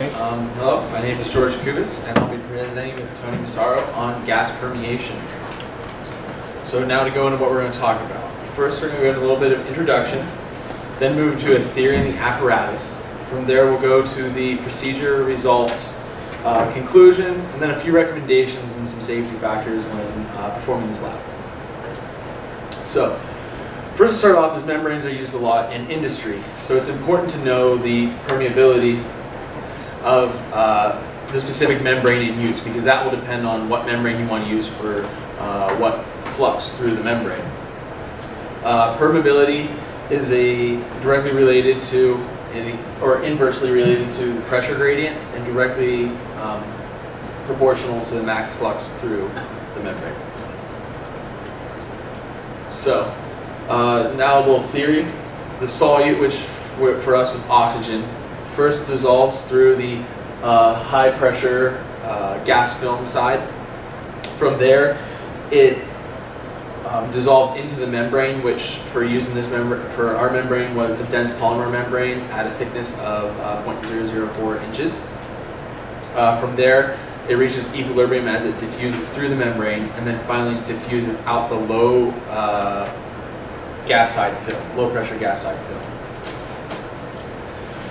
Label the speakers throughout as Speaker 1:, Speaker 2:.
Speaker 1: Um, hello, my name is George Kubas, and I'll be presenting with Tony Massaro on gas permeation. So now to go into what we're going to talk about. First, we're going to go into a little bit of introduction, then move to a theory and the apparatus. From there, we'll go to the procedure, results, uh, conclusion, and then a few recommendations and some safety factors when uh, performing this lab. So, first to start off is membranes are used a lot in industry. So it's important to know the permeability of uh, the specific membrane in use because that will depend on what membrane you want to use for uh, what flux through the membrane. Uh, permeability is a directly related to or inversely related to the pressure gradient and directly um, proportional to the max flux through the membrane. So, uh, now a little theory. The solute, which for us was oxygen, first dissolves through the uh, high pressure uh, gas film side. From there, it um, dissolves into the membrane, which for use in this membrane, for our membrane was a dense polymer membrane at a thickness of uh, 0.004 inches. Uh, from there, it reaches equilibrium as it diffuses through the membrane and then finally diffuses out the low uh, gas side film, low pressure gas side film.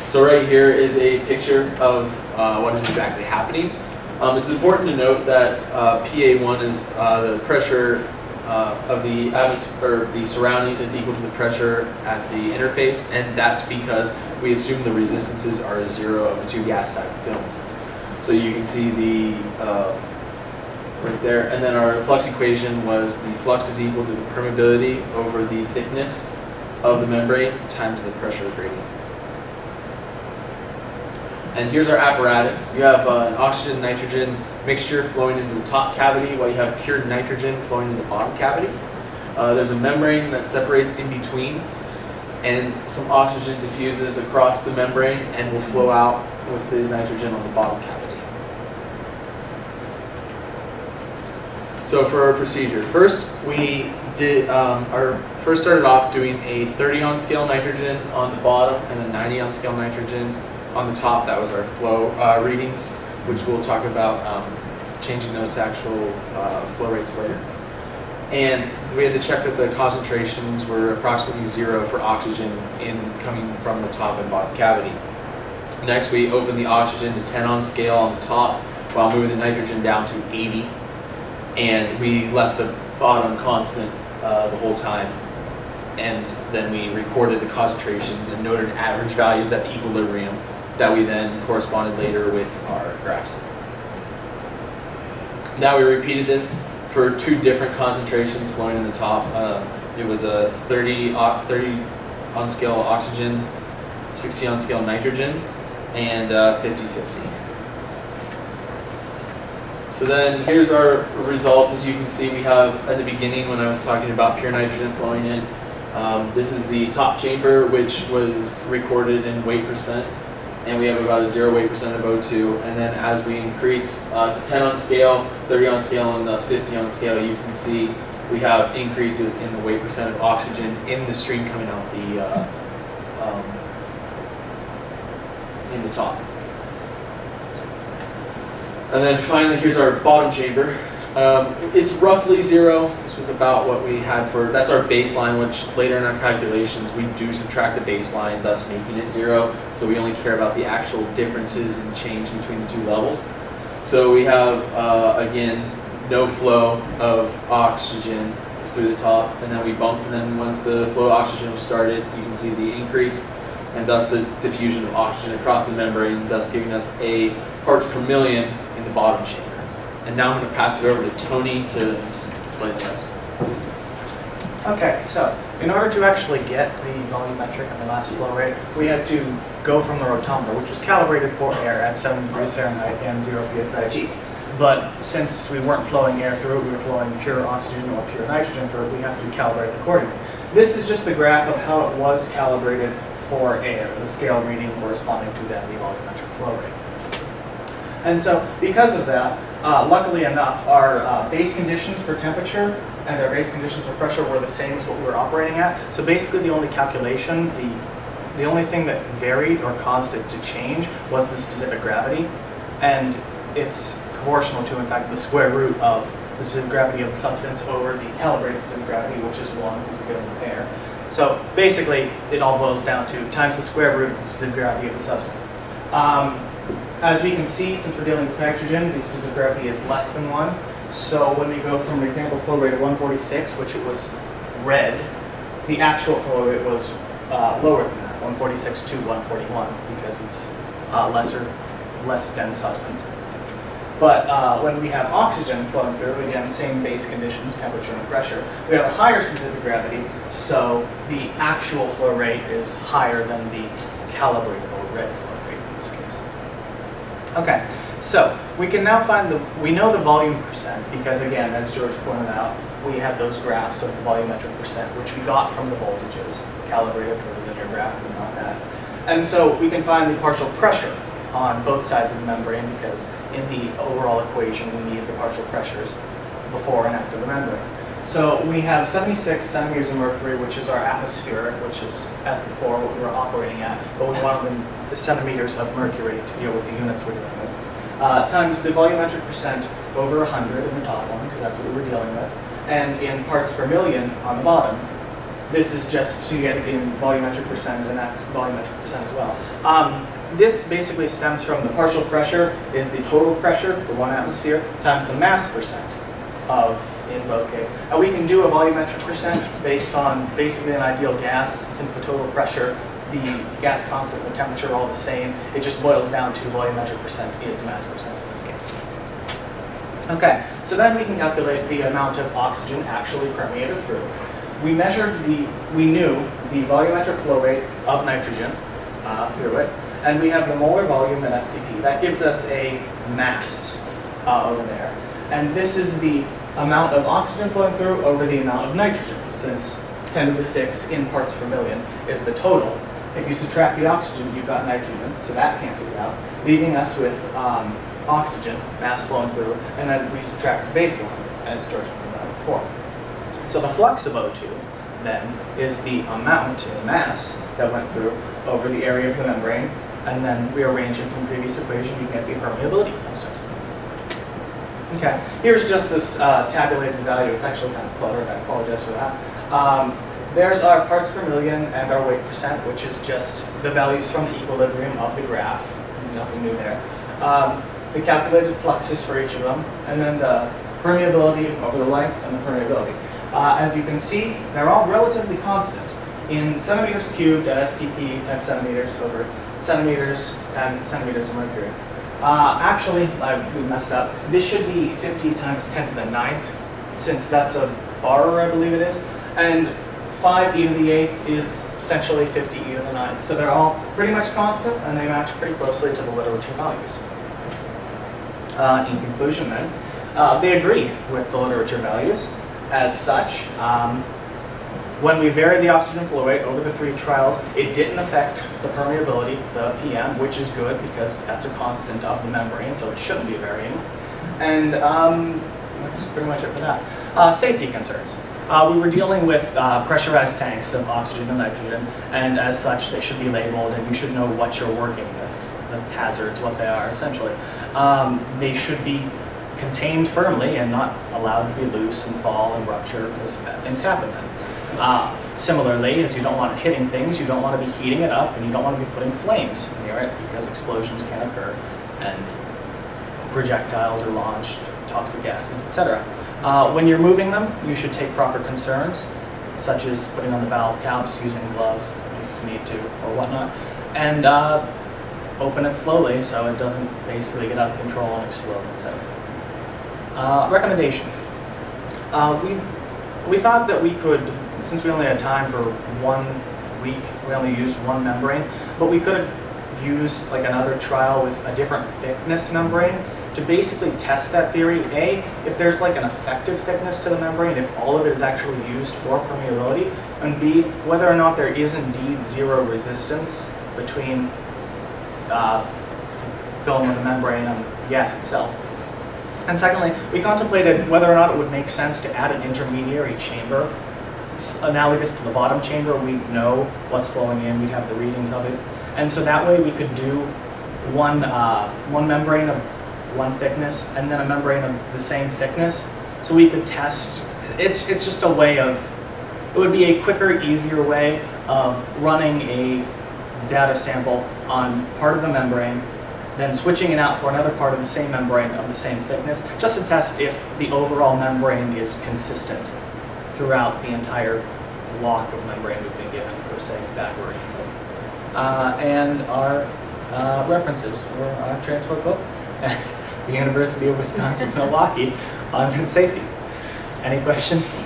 Speaker 1: So right here is a picture of uh, what is exactly happening. Um, it's important to note that uh, PA1 is uh, the pressure uh, of the atmosphere, the surrounding is equal to the pressure at the interface, and that's because we assume the resistances are zero of the two gas side films. So you can see the uh, right there, and then our flux equation was the flux is equal to the permeability over the thickness of the membrane times the pressure gradient. And here's our apparatus. You have uh, an oxygen-nitrogen mixture flowing into the top cavity while you have pure nitrogen flowing into the bottom cavity. Uh, there's a membrane that separates in between and some oxygen diffuses across the membrane and will flow out with the nitrogen on the bottom cavity. So for our procedure, first we did um, our first started off doing a 30 on scale nitrogen on the bottom and a 90 on scale nitrogen on the top. That was our flow uh, readings, which we'll talk about um, changing those to actual uh, flow rates later. And we had to check that the concentrations were approximately zero for oxygen in coming from the top and bottom cavity. Next, we opened the oxygen to 10 on scale on the top while moving the nitrogen down to 80 and we left the bottom constant uh, the whole time. And then we recorded the concentrations and noted average values at the equilibrium that we then corresponded later with our graphs. Now we repeated this for two different concentrations flowing in the top. Uh, it was a 30, 30 on scale oxygen, 60 on scale nitrogen, and 50-50. So then here's our results. As you can see, we have at the beginning when I was talking about pure nitrogen flowing in, um, this is the top chamber, which was recorded in weight percent. And we have about a zero weight percent of O2. And then as we increase uh, to 10 on scale, 30 on scale, and thus 50 on scale, you can see we have increases in the weight percent of oxygen in the stream coming out the uh, um, in the top. And then finally, here's our bottom chamber. Um, it's roughly zero. This was about what we had for, that's our baseline, which later in our calculations, we do subtract the baseline, thus making it zero. So we only care about the actual differences and change between the two levels. So we have, uh, again, no flow of oxygen through the top, and then we bump, and then once the flow of oxygen was started, you can see the increase, and thus the diffusion of oxygen across the membrane, thus giving us a parts per million in the bottom chamber. And now I'm going to pass it over to Tony to explain the rest.
Speaker 2: Okay, so in order to actually get the volumetric and the mass flow rate, we had to go from the rotameter, which was calibrated for air at 7 degrees Fahrenheit and 0 psi But since we weren't flowing air through it, we were flowing pure oxygen or pure nitrogen through it, we have to calibrate accordingly. This is just the graph of how it was calibrated for air, the scale reading corresponding to then the volumetric flow rate. And so because of that, uh, luckily enough, our uh, base conditions for temperature and our base conditions for pressure were the same as what we were operating at. So basically the only calculation, the The only thing that varied or caused it to change was the specific gravity, and it's proportional to, in fact, the square root of the specific gravity of the substance over the calibrated specific gravity, which is 1 since we're given the pair. So basically, it all boils down to times the square root of the specific gravity of the substance. Um, as we can see, since we're dealing with nitrogen, the specific gravity is less than 1. So when we go from an example flow rate of 146, which it was read, the actual flow rate was uh, lower than that, 146 to 141, because it's uh, lesser, less dense substance. But uh, when we have oxygen flowing through, again, same base conditions, temperature and pressure, we have a higher specific gravity, so the actual flow rate is higher than the calibrated or read flow rate in this case. Okay, so we can now find the, we know the volume percent because again, as George pointed out, we have those graphs of the volumetric percent, which we got from the voltages, calibrated or the linear graph and all that. And so we can find the partial pressure on both sides of the membrane because in the overall equation we need the partial pressures before and after the membrane. So we have 76 centimeters of mercury, which is our atmospheric, which is, as before, what we were operating at, but we wanted the centimeters of mercury to deal with the units we're dealing with. Uh, times the volumetric percent over 100 in the top one, because that's what we were dealing with, and in parts per million on the bottom. This is just to get in volumetric percent, and that's volumetric percent as well. Um, this basically stems from the partial pressure is the total pressure, the one atmosphere, times the mass percent of in both cases. And we can do a volumetric percent based on basically an ideal gas, since the total pressure, the gas constant, the temperature are all the same. It just boils down to volumetric percent is mass percent in this case. Okay, so then we can calculate the amount of oxygen actually permeated through. We measured the, we knew the volumetric flow rate of nitrogen uh, through it, and we have the molar volume at STP. That gives us a mass uh, over there. And this is the amount of oxygen flowing through over the amount of nitrogen, since 10 to the 6 in parts per million is the total. If you subtract the oxygen, you've got nitrogen, so that cancels out, leaving us with um, oxygen, mass flowing through, and then we subtract the baseline, as George pointed out before. So the flux of O2 then is the amount in mass that went through over the area of the membrane, and then rearranging from the previous equation, you get the permeability constant. Okay, here's just this uh, tabulated value. It's actually kind of cluttered, I apologize for that. Um, there's our parts per million and our weight percent, which is just the values from the equilibrium of the graph. Nothing new there. Um, the calculated fluxes for each of them, and then the permeability over the length and the permeability. Uh, as you can see, they're all relatively constant. In centimeters cubed at STP times centimeters over centimeters times centimeters of mercury. Uh, actually, I, we messed up. This should be 50 times 10 to the ninth, since that's a bar, I believe it is. And 5 e to the 8th is essentially 50 e to the ninth. So they're all pretty much constant, and they match pretty closely to the literature values. Uh, in conclusion then, uh, they agree with the literature values. As such, um, when we varied the oxygen flow rate over the three trials, it didn't affect the permeability, the PM, which is good because that's a constant of the membrane, so it shouldn't be varying. And um, that's pretty much it for that. Uh, safety concerns. Uh, we were dealing with uh, pressurized tanks of oxygen and nitrogen, and as such, they should be labeled, and you should know what you're working with, the hazards, what they are, essentially. Um, they should be contained firmly and not allowed to be loose and fall and rupture because bad things happen then. Uh, similarly, as you don't want it hitting things, you don't want to be heating it up, and you don't want to be putting flames near it because explosions can occur and projectiles are launched, toxic gases, etc. Uh, when you're moving them, you should take proper concerns, such as putting on the valve caps, using gloves if you need to, or whatnot, and uh, open it slowly so it doesn't basically get out of control and explode, etc. Uh, recommendations. Uh, we, we thought that we could since we only had time for one week, we only used one membrane, but we could have used like another trial with a different thickness membrane to basically test that theory. A, if there's like an effective thickness to the membrane, if all of it is actually used for permeability, and B, whether or not there is indeed zero resistance between uh, film of the membrane and the gas itself. And secondly, we contemplated whether or not it would make sense to add an intermediary chamber analogous to the bottom chamber, We'd know what's flowing in, we'd have the readings of it. And so that way we could do one, uh, one membrane of one thickness and then a membrane of the same thickness. So we could test, it's, it's just a way of, it would be a quicker, easier way of running a data sample on part of the membrane, then switching it out for another part of the same membrane of the same thickness, just to test if the overall membrane is consistent throughout the entire block of membrane we've been given, per se, backward. Uh, and our uh, references were our transport book the University of Wisconsin Milwaukee on food safety. Any questions?